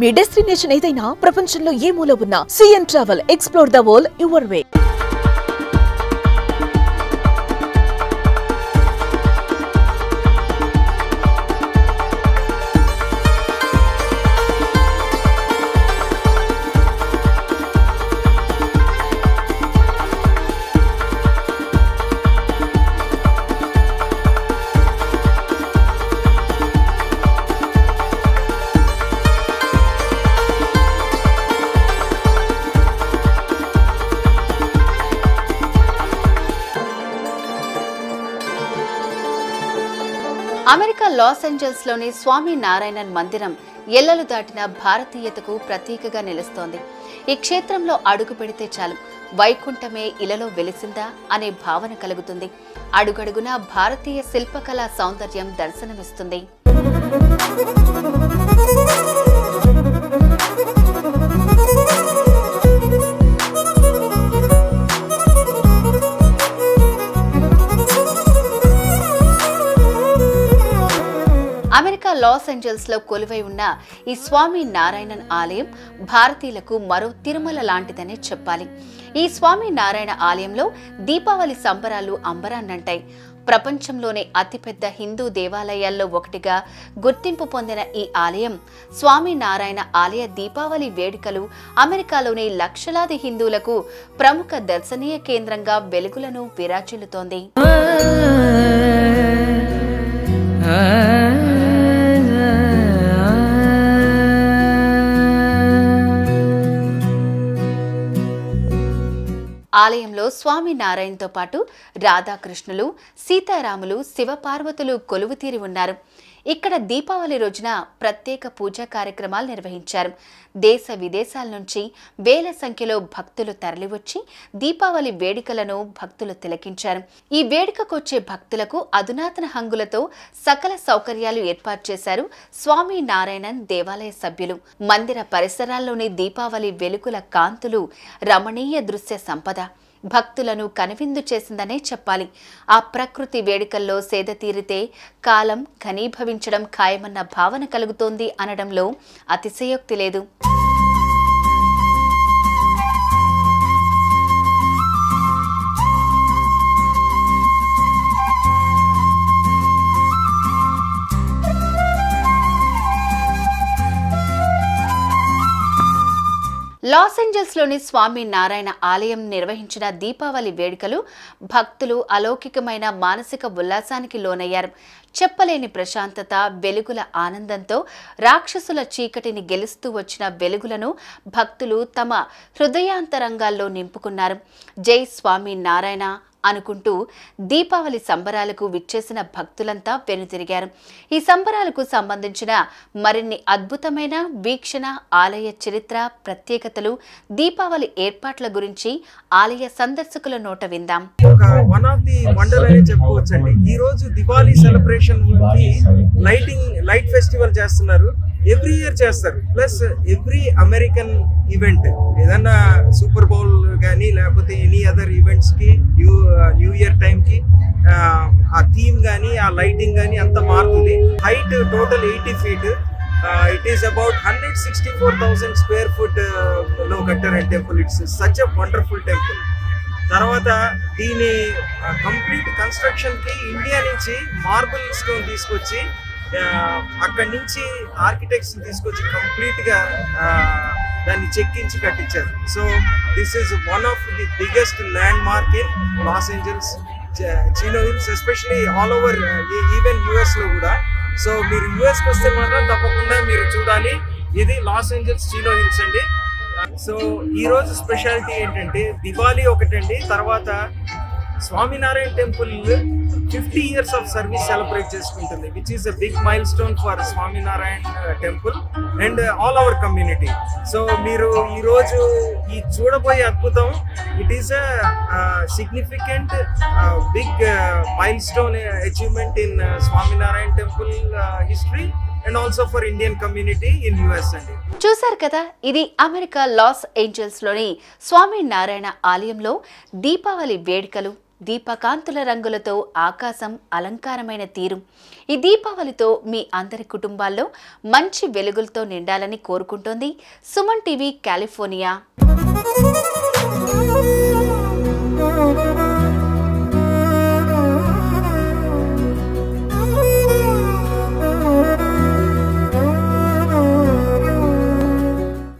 మీ destination ఏదైనా ప్రపంచంలో ఏ మూల ఉన్నా CN travel explore the world your way. America loss ఏంజల్స్లోని స్వామి నారాయణన్ మందిరం ఎల్లలు దాటిన భారతీయతకు ప్రతీకగా నిలుస్తోంది. ఈ క్షేత్రంలో అడుగు పెడితే చాలు. వైకుంఠమే ఇలలో వెలిసిందా అనే భావన కలుగుతుంది. అడుగడుగునా భారతీయ శిల్పకళా సౌందర్యం దర్శనమిస్తుంది. అమెరికా లాస్ ఏంజల్స్లో కొలువై ఉన్న ఈ స్వామి నారాయణన్ ఆలయం భారతీయులకు మరో తిరుమల లాంటిదనే చెప్పాలి. ఈ స్వామి నారాయణ ఆలయంలో దీపావళి సంబరాలు అంబరాన్నంటాయి. ప్రపంచంలోనే అతిపెద్ద హిందూ దేవాలయాల్లో ఒకటిగా గుర్తింపు పొందిన ఈ ఆలయం స్వామి నారాయణ ఆలయ దీపావళి వేడుకలు అమెరికాలోని లక్షలాది హిందువులకు ప్రముఖ దర్శనీయ కేంద్రంగా వెలుగులను విరాచిల్లుతోంది ఆలయంలో స్వామి నారాయణతో పాటు రాధాకృష్ణులు సీతారాములు శివపార్వతులు కొలువుతీరి ఉన్నారు. ఇక్కడ దీపావళి రోజున ప్రత్యేక పూజా కార్యక్రమాలు నిర్వహించారు. దేశ విదేశాల నుంచి వేల సంఖ్యలో భక్తులు తరలివచ్చి దీపావళి వేడుకలను భక్తులు తిలకించారు. ఈ వేడుకకొచ్చే భక్తులకు అధునాతన హంగులతో సకల సౌకర్యాలు ఏర్పాటు చేశారు స్వామి నారాయణన్ దేవాలయ సభ్యులు. మందిర పరిసరాల్లోని దీపావళి వెలుగుల కాంతులు రమణీయ దృశ్య సంపద. భక్తులను కనువిందు చేసిందనే చెప్పాలి. ఆ ప్రకృతి వేడుకల్లో సేద తీరితే కాలం ఘనీభవించడం ఖాయమన్న భావన కలుగుతోంది అనడంలో అతిశయోక్తి లేదు. లాస్ ఏంజల్స్లోని స్వామి నారాయణ ఆలయం నిర్వహించిన దీపావళి వేడుకలు భక్తులు అలౌకికమైన మానసిక ఉల్లాసానికి లోనయ్యారు. చెప్పలేని ప్రశాంతత వెలుగుల ఆనందంతో రాక్షసుల చీకటిని గెలుస్తూ వచ్చిన వెలుగులను భక్తులు తమ హృదయాంతరంగాల్లో నింపుకున్నారు. జై స్వామి నారాయణ. అనుకుంటూ దీపావళి సంబరాలకు విచ్చేసిన భక్తులంతా వెనుతిరిగారు. ఈ సంబరాలకు సంబంధించిన మరిన్ని అద్భుతమైన వీక్షణ ఆలయ చరిత్ర ప్రత్యేకతలు దీపావళి ఏర్పాట్ల గురించి ఆలయ సందర్శకుల నోట విందాం. వన్ ఆఫ్ ది వండర్ అని చెప్పుకోవచ్చండి. ఈ రోజు Diwali celebration lighting light festival చేస్తున్నారు. ఎవ్రీ ఇయర్ చేస్తారు. ప్లస్ ఎవ్రీ అమెరికన్ ఈవెంట్ ఏదన్నా సూపర్ బౌల్ కానీ లేకపోతే ఎనీ అదర్ ఈవెంట్స్కి న్యూ న్యూ ఇయర్ టైం కి ఆ, థీమ్ కానీ ఆ లైటింగ్ కానీ అంత మారుతుంది. Height total eighty feet. It is about hundred sixty four thousand square ఫుట్లో కట్టారు temple. It's such a wonderful temple. తర్వాత దీని కంప్లీట్ కన్స్ట్రక్షన్కి ఇండియా నుంచి మార్బుల్ స్టోన్ తీసుకొచ్చి అక్కడి నుంచి ఆర్కిటెక్ట్స్ తీసుకొచ్చి కంప్లీట్గా దాన్ని చెక్కించి కట్టించారు. So this is one of the biggest landmark in Los Angeles Chino Hills especially all over even యుఎస్లో కూడా. సో మీరు యుఎస్ వస్తే మాత్రం తప్పకుండా మీరు చూడాలి. ఇది లాస్ ఏంజల్స్ చీనో హిల్స్ అండి. సో ఈ రోజు స్పెషాలిటీ ఏంటంటే దివాళీ ఒకటండి. తర్వాత Swaminarayan temple fifty years of service celebrate చేసుకుంటుంది which is a big milestone for Swaminarayan temple and all our community so మీరు ఈరోజు ఈ చూడబోయే అద్భుతం it is a significant big milestone achievement in Swaminarayan temple history and also for Indian community in US అండి చూశారు కదా ఇది America లాస్ ఏంజల్స్లోని స్వామి నారాయణ ఆలయంలో దీపావళి వేడుకలు దీపకాంతుల రంగులతో ఆకాశం అలంకారమైన తీరు. ఈ దీపావళితో మీ అందరి కుటుంబాల్లో మంచి వెలుగులతో నిండాలని కోరుకుంటోంది సుమన్ టీవీ కాలిఫోర్నియా.